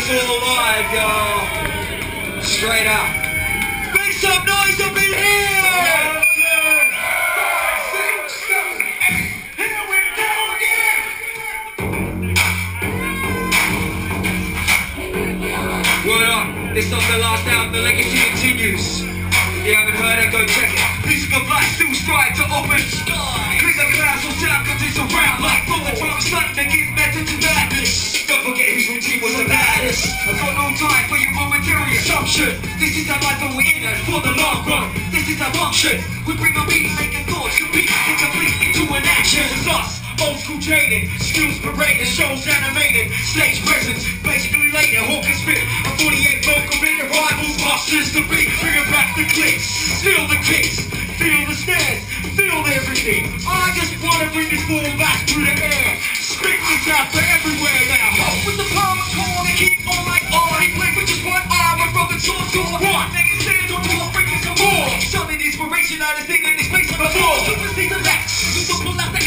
shit's all alive, y'all. Straight up. Make some noise up in here! Here we go again! Word up, this not the last album, the legacy continues. If you haven't heard it, go check it. Musical black still strive to open sky. Clear the clouds so sound comes around like forward from sun to give better to madness. Don't forget whose routine was the no time for your momentary assumption. This is our life and we're in it for the long run. This is our function. We bring our beats, making thoughts complete and complete into an action. It's us. Old school jaded, skills paraded, shows animated, stage presence, basically later, Hawker spit, a 48 vocal in the rivals, busters to beat, bringing back the clicks, feel the kicks, feel the snares, feel everything. I just wanna bring this ball back through the air, spit this out inspiration out of thing in this space before. Super see the Lex, you don't pull out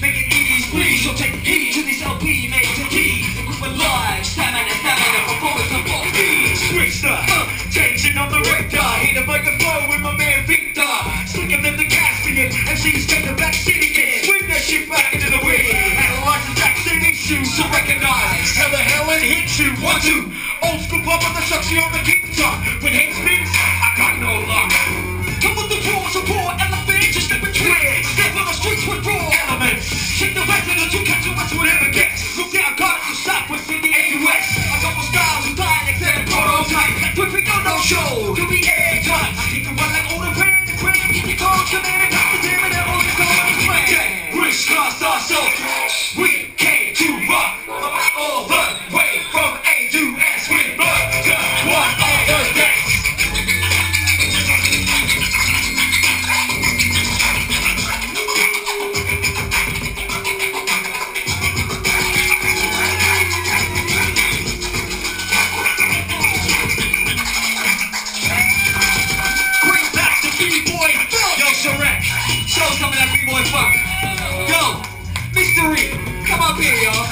Make it easy, please. So take heed to this LP, made to key. group live, stamina, stamina, performance of all speed. Switch the uh, tension on the radar. Hit the microphone with my man Victor. Slicker than the Caspian. MCs take the back city again. Swing that shit back into the wind. Analyze the tracks and issues to recognize. How the hell it hits you. One, two. Old school pop on the suction on the kick guitar. When hate spins, I show. To be airtight. I keep it run like the rain. The keep your calls, come in and the damn and all the going is way. Which class ourselves? We here, y'all.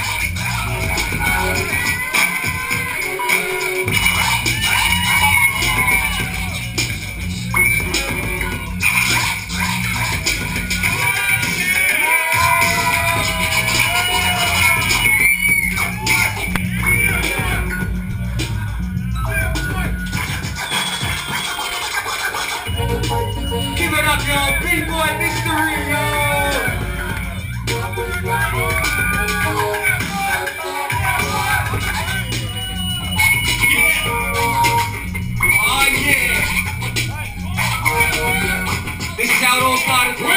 Give it up, y'all. B-boy Mystery, yo. Is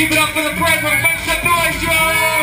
Give it up for the brethren. Make some noise, y'all.